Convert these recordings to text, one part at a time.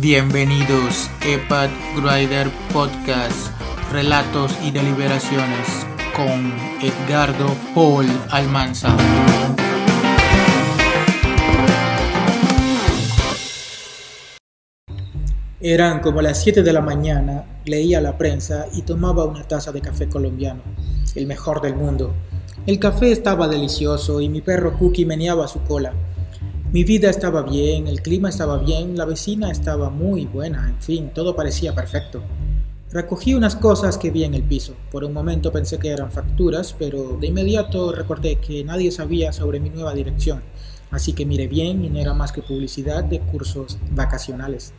Bienvenidos, EPAD Grider Podcast, Relatos y Deliberaciones con Edgardo Paul Almanza. Eran como las 7 de la mañana, leía la prensa y tomaba una taza de café colombiano, el mejor del mundo. El café estaba delicioso y mi perro Cookie meneaba su cola. Mi vida estaba bien, el clima estaba bien, la vecina estaba muy buena, en fin, todo parecía perfecto. Recogí unas cosas que vi en el piso. Por un momento pensé que eran facturas, pero de inmediato recordé que nadie sabía sobre mi nueva dirección, así que miré bien y no era más que publicidad de cursos vacacionales.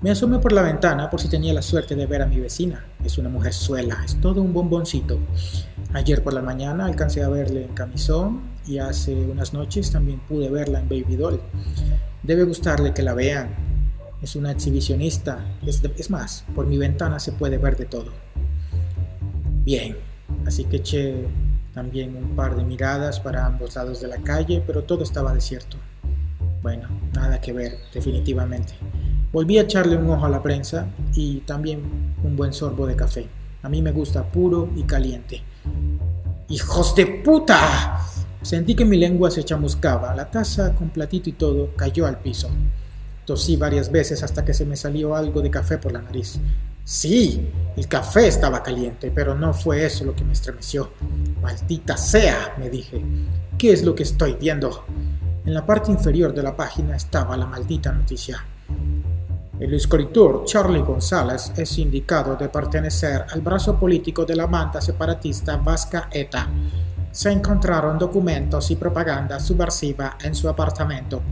Me asomé por la ventana por si tenía la suerte de ver a mi vecina. Es una mujer suela, es todo un bomboncito. Ayer por la mañana alcancé a verle en camisón y hace unas noches también pude verla en Baby Doll. Debe gustarle que la vean. Es una exhibicionista. Es, es más, por mi ventana se puede ver de todo. Bien, así que eché también un par de miradas para ambos lados de la calle, pero todo estaba desierto. Bueno, nada que ver, definitivamente. Volví a echarle un ojo a la prensa y también un buen sorbo de café. A mí me gusta puro y caliente. ¡Hijos de puta! Sentí que mi lengua se chamuscaba. La taza, con platito y todo, cayó al piso. Tosí varias veces hasta que se me salió algo de café por la nariz. Sí, el café estaba caliente, pero no fue eso lo que me estremeció. Maldita sea, me dije. ¿Qué es lo que estoy viendo? En la parte inferior de la página estaba la maldita noticia. El escritor Charlie González es indicado de pertenecer al brazo político de la manta separatista Vasca ETA. Se encontraron documentos y propaganda subversiva en su apartamento.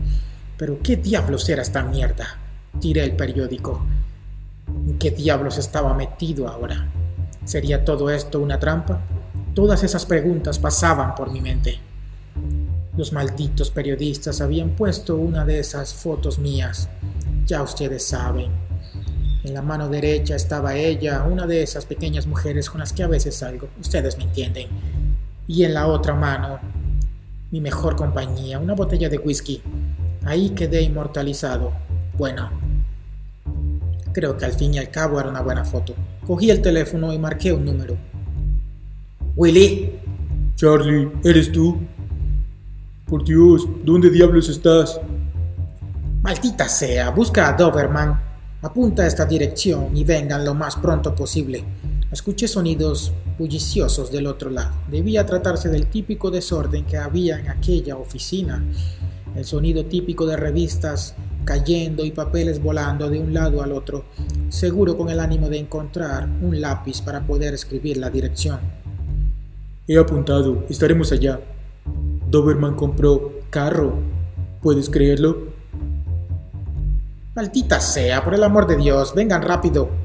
Pero ¿qué diablos era esta mierda? Tiré el periódico. ¿En qué diablos estaba metido ahora? ¿Sería todo esto una trampa? Todas esas preguntas pasaban por mi mente. Los malditos periodistas habían puesto una de esas fotos mías ya ustedes saben. En la mano derecha estaba ella, una de esas pequeñas mujeres con las que a veces salgo, ustedes me entienden. Y en la otra mano, mi mejor compañía, una botella de whisky. Ahí quedé inmortalizado. Bueno, creo que al fin y al cabo era una buena foto. Cogí el teléfono y marqué un número. Willy. Charlie, ¿eres tú? Por Dios, ¿dónde diablos estás? Maldita sea, busca a Doberman. Apunta a esta dirección y vengan lo más pronto posible. Escuché sonidos bulliciosos del otro lado. Debía tratarse del típico desorden que había en aquella oficina. El sonido típico de revistas cayendo y papeles volando de un lado al otro, seguro con el ánimo de encontrar un lápiz para poder escribir la dirección. He apuntado, estaremos allá. Doberman compró carro. ¿Puedes creerlo? Maldita sea, por el amor de Dios, vengan rápido.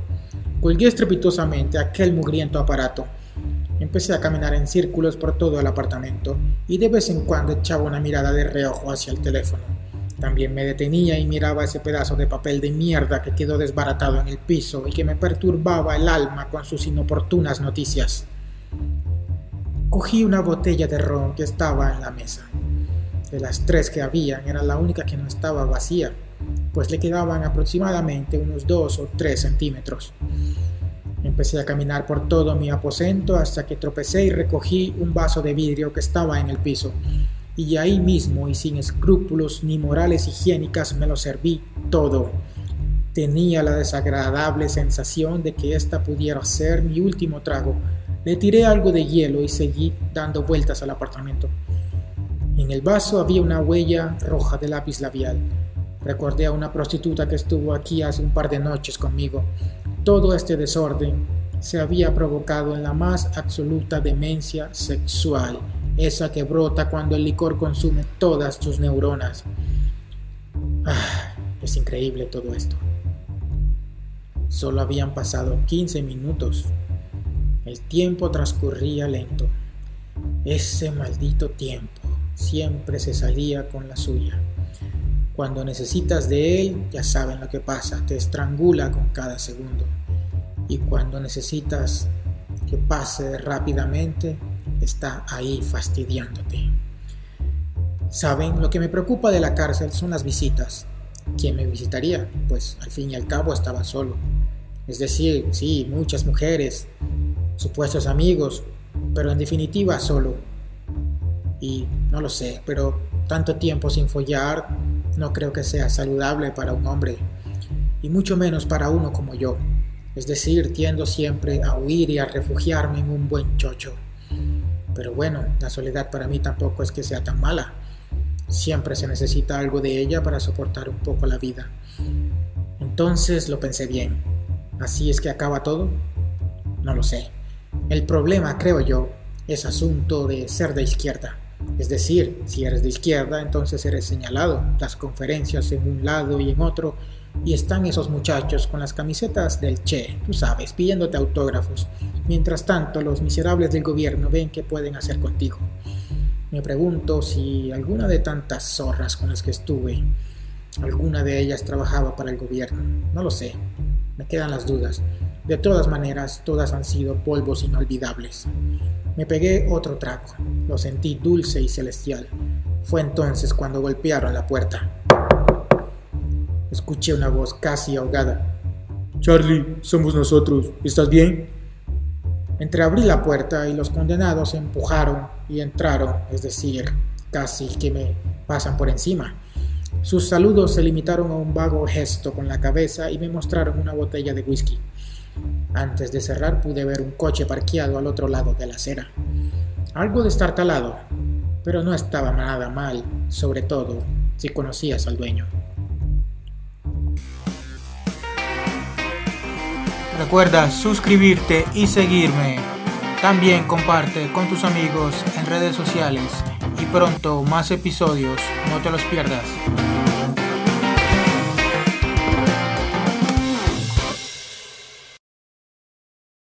Colgué estrepitosamente aquel mugriento aparato. Empecé a caminar en círculos por todo el apartamento y de vez en cuando echaba una mirada de reojo hacia el teléfono. También me detenía y miraba ese pedazo de papel de mierda que quedó desbaratado en el piso y que me perturbaba el alma con sus inoportunas noticias. Cogí una botella de ron que estaba en la mesa. De las tres que había, era la única que no estaba vacía pues le quedaban aproximadamente unos 2 o 3 centímetros. Empecé a caminar por todo mi aposento hasta que tropecé y recogí un vaso de vidrio que estaba en el piso. Y ahí mismo y sin escrúpulos ni morales higiénicas me lo serví todo. Tenía la desagradable sensación de que esta pudiera ser mi último trago. Le tiré algo de hielo y seguí dando vueltas al apartamento. En el vaso había una huella roja de lápiz labial. Recordé a una prostituta que estuvo aquí hace un par de noches conmigo. Todo este desorden se había provocado en la más absoluta demencia sexual, esa que brota cuando el licor consume todas tus neuronas. Ah, es increíble todo esto. Solo habían pasado 15 minutos. El tiempo transcurría lento. Ese maldito tiempo siempre se salía con la suya. Cuando necesitas de él, ya saben lo que pasa, te estrangula con cada segundo. Y cuando necesitas que pase rápidamente, está ahí fastidiándote. Saben, lo que me preocupa de la cárcel son las visitas. ¿quién me visitaría? Pues al fin y al cabo estaba solo. Es decir, sí, muchas mujeres, supuestos amigos, pero en definitiva solo. Y no lo sé, pero tanto tiempo sin follar no creo que sea saludable para un hombre, y mucho menos para uno como yo. Es decir, tiendo siempre a huir y a refugiarme en un buen chocho. Pero bueno, la soledad para mí tampoco es que sea tan mala. Siempre se necesita algo de ella para soportar un poco la vida. Entonces lo pensé bien. ¿Así es que acaba todo? No lo sé. El problema, creo yo, es asunto de ser de izquierda. Es decir, si eres de izquierda, entonces eres señalado. Las conferencias en un lado y en otro, y están esos muchachos con las camisetas del Che, tú sabes, pidiéndote autógrafos. Mientras tanto, los miserables del gobierno ven qué pueden hacer contigo. Me pregunto si alguna de tantas zorras con las que estuve, alguna de ellas trabajaba para el gobierno. No lo sé. Me quedan las dudas. De todas maneras, todas han sido polvos inolvidables. Me pegué otro trago. Lo sentí dulce y celestial. Fue entonces cuando golpearon la puerta. Escuché una voz casi ahogada. Charlie, somos nosotros. ¿Estás bien? Entreabrí la puerta y los condenados empujaron y entraron, es decir, casi que me pasan por encima. Sus saludos se limitaron a un vago gesto con la cabeza y me mostraron una botella de whisky. Antes de cerrar pude ver un coche parqueado al otro lado de la acera. Algo destartalado, pero no estaba nada mal, sobre todo si conocías al dueño. Recuerda suscribirte y seguirme. También comparte con tus amigos en redes sociales y pronto más episodios, no te los pierdas.